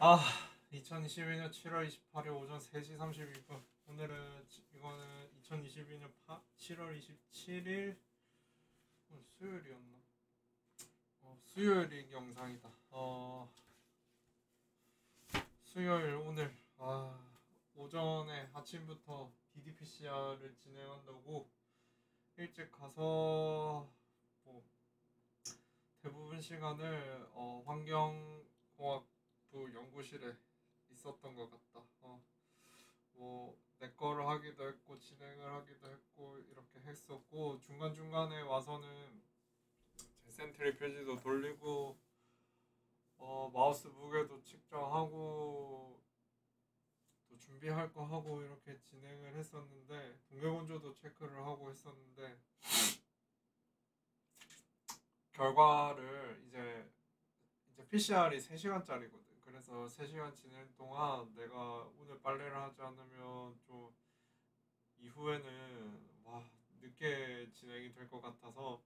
아, 2022년 7월 28일 오전 3시 32분. 오늘은 지- 이거는 2022년 7월 27일 오늘 수요일이었나? 어, 수요일 영상이다. 어, 수요일 오늘 아, 오전에 아침부터 DDPCR을 진행한다고 일찍 가서 뭐 대부분 시간을 어, 환경공학 부 연구실에 있었던 것 같다. 어, 뭐내 거를 하기도 했고 진행을 하기도 했고 이렇게 했었고 중간 중간에 와서는 제 센트리 표지도 돌리고 어, 마우스 무게도 측정하고 또 준비할 거 하고 이렇게 진행을 했었는데 동계건조도 체크를 하고 했었는데 결과를 이제 이제 PCR이 3시간짜리거든. 그래서 3시간 지낼 동안 내가 오늘 빨래를 하지 않으면 좀 이후에는 와 늦게 진행이 될 것 같아서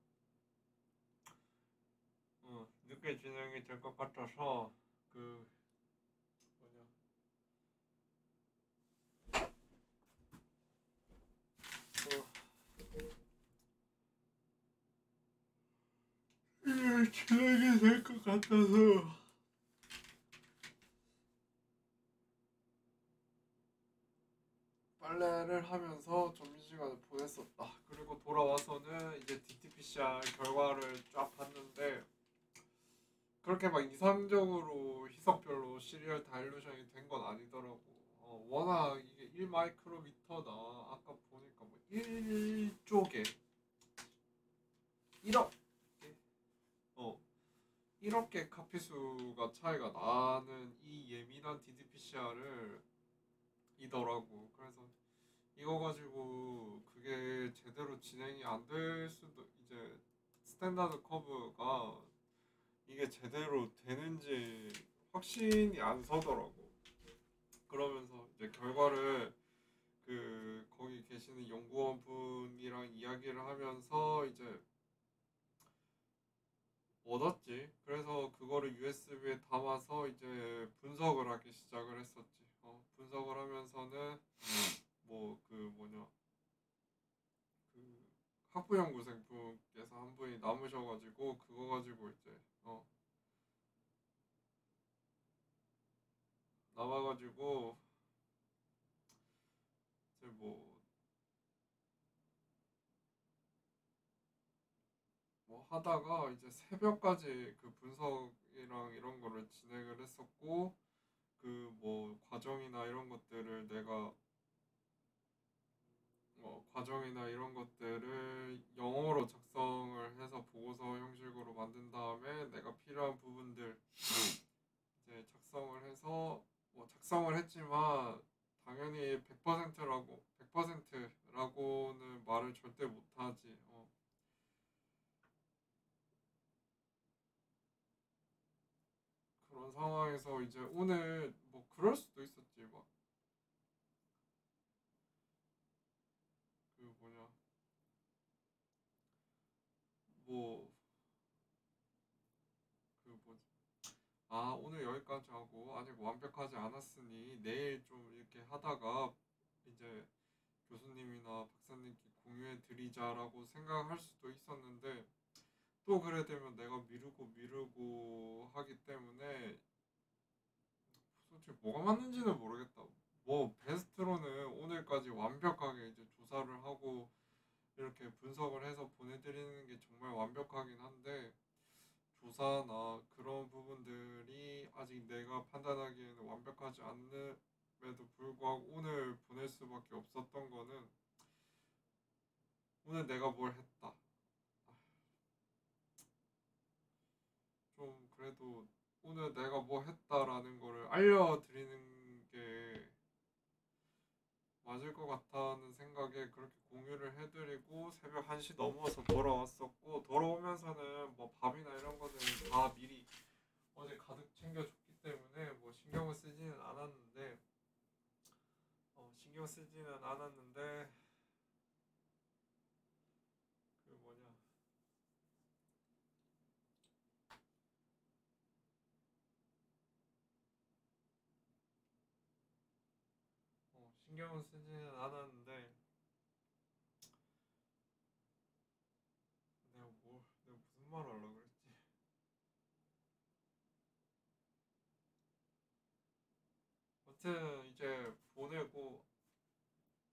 어, 늦게 진행이 될 것 같아서 그 뭐냐. 어, 진행이 될 것 같아서 빨래를 하면서 점심시간을 보냈었다. 그리고 돌아와서는 이제 DTPCR 결과를 쫙 봤는데 그렇게 막 이상적으로 희석별로 시리얼 다일루션이 된 건 아니더라고. 어, 워낙 이게 1 마이크로미터다. 아까 보니까 뭐 1쪽에 1억 어 1억 개 카피수가 차이가 나는 이 예민한 DDPCR을 이더라고. 그래서 이거 가지고 그게 제대로 진행이 안 될 수도 이제 standard curve가 이게 제대로 되는지 확신이 안 서더라고. 그러면서 이제 결과를 그 거기 계시는 연구원 분이랑 이야기를 하면서 이제 얻었지. 그래서 그거를 USB에 담아서 이제 분석을 하기 시작을 했었지. 어, 분석을 하면서는 뭐 그 뭐냐 그 학부 연구생 분께서 한 분이 남으셔가지고 그거 가지고 이제 어 남아가지고 이제 뭐 뭐 하다가 이제 새벽까지 그 분석이랑 이런 거를 진행을 했었고 그 뭐 과정이나 이런 것들을 내가 뭐 과정이나 이런 것들을 영어로 작성을 해서 보고서 형식으로 만든 다음에 내가 필요한 부분들 이제 작성을 해서 뭐 작성을 했지만 당연히 100%라고 100%라고는 말을 절대 못하지. 어. 그런 상황에서 이제 오늘 뭐 그럴 수도 있었지 막 그 뭐냐 뭐 그 뭐지 아 오늘 여기까지 하고 아직 완벽하지 않았으니 내일 좀 이렇게 하다가 이제 교수님이나 박사님께 공유해 드리자라고 생각할 수도 있었는데 또 그래 되면 내가 미루고 미루고 하기 때문에 솔직히 뭐가 맞는지는 모르겠다. 뭐 베스트로는 오늘까지 완벽하게 이제 조사를 하고 이렇게 분석을 해서 보내드리는 게 정말 완벽하긴 한데 조사나 그런 부분들이 아직 내가 판단하기에는 완벽하지 않음에도 불구하고 오늘 보낼 수밖에 없었던 거는 오늘 내가 뭘 했다. 좀 그래도 오늘 내가 뭐 했다라는 거를 알려드리는 게 맞을 것 같다는 생각에 그렇게 공유를 해드리고 새벽 1시 넘어서 돌아왔었고 돌아오면서는 뭐 밥이나 이런 거는 다 미리 어제 가득 챙겨줬기 때문에 뭐 신경을 쓰지는 않았는데 어, 신경 쓰지는 않았는데 그 뭐냐 신경을 쓰지는 않았는데 내가 뭐 내가 무슨 말 하려고 그랬지? 아무튼 이제 보내고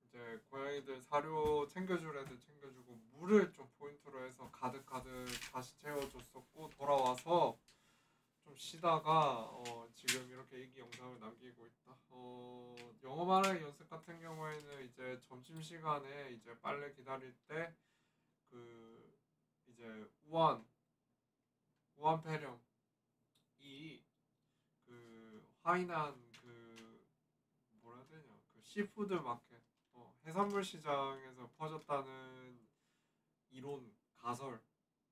이제 고양이들 사료 챙겨줄 애들 챙겨주고 물을 좀 포인트로 해서 가득 가득 다시 채워줬었고 돌아와서 좀 쉬다가 어, 지금 이렇게 일기 영상을 남기고 있다. 어, 말하기 연습 같은 경우에는 이제 점심 시간에 이제 빨래 기다릴 때 그 이제 우한 우한 폐렴 이그 화난 그 뭐라 해야 되냐? 그 seafood market 어, 해산물 시장에서 퍼졌다는 이론 가설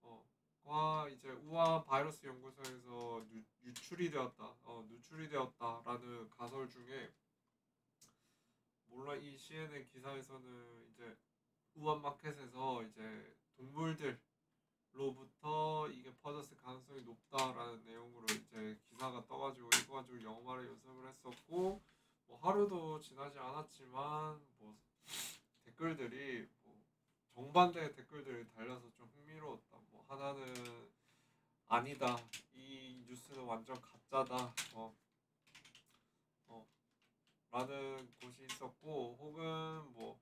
어, 과 이제 우한 바이러스 연구소에서 유, 유출이 되었다 어, 누출이 되었다라는 가설 중에 몰라 이 CNN 기사에서는 이제 우한 마켓에서 이제 동물들로부터 이게 퍼졌을 가능성이 높다라는 내용으로 이제 기사가 떠가지고 이거 가지고 영어말을 연습을 했었고 뭐 하루도 지나지 않았지만 뭐 댓글들이 뭐 정반대의 댓글들이 달려서 좀 흥미로웠다. 뭐 하나는 아니다. 이 뉴스는 완전 가짜다. 어. 어. 라는 곳이 있었고 혹은 뭐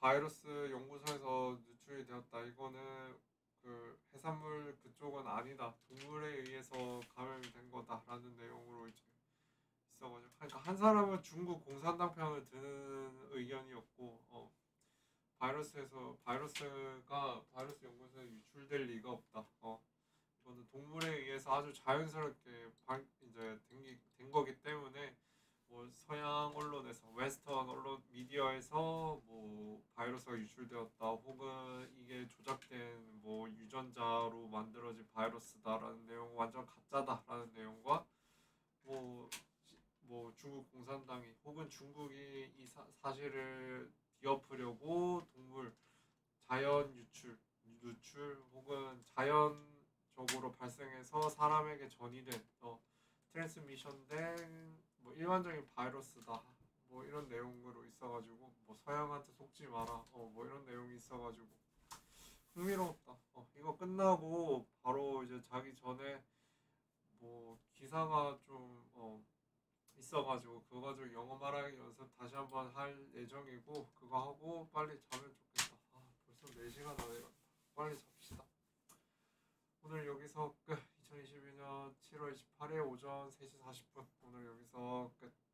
바이러스 연구소에서 누출이 되었다. 이거는 그 해산물 그쪽은 아니다. 동물에 의해서 감염된 거다라는 내용으로 이제 있어가지고 그러니까 한 사람은 중국 공산당 편을 드는 의견이었고 어, 바이러스에서 바이러스가 바이러스 연구소에 유출될 리가 없다. 어, 이거는 동물에 의해서 아주 자연스럽게 발, 이제 된, 기- 된 거기 때문에 뭐 서양 언론에서 웨스턴 언론 미디어에서 뭐 바이러스가 유출되었다 혹은 이게 조작된 뭐 유전자로 만들어진 바이러스다라는 내용 완전 가짜다라는 내용과 뭐, 시- 뭐 중국 공산당이 혹은 중국이 이 사, 사실을 뒤엎으려고 동물 자연 유출 누출 혹은 자연적으로 발생해서 사람에게 전이된 어, 트랜스미션된 뭐 일반적인 바이러스다. 뭐 이런 내용으로 있어가지고 뭐 서양한테 속지 마라. 어 뭐 이런 내용이 있어가지고. 흥미로웠다. 어 이거 끝나고 바로 이제 자기 전에 뭐 기사가 좀 어 있어가지고 그거 가지고 영어 말하기 연습 다시 한번 할 예정이고 그거 하고 빨리 자면 좋겠다. 아 벌써 4시간 다 돼간다 빨리 잡시다. 오늘 여기서 끝 2021년 7월 18일 오전 3시 40분 오늘 여기서 끝.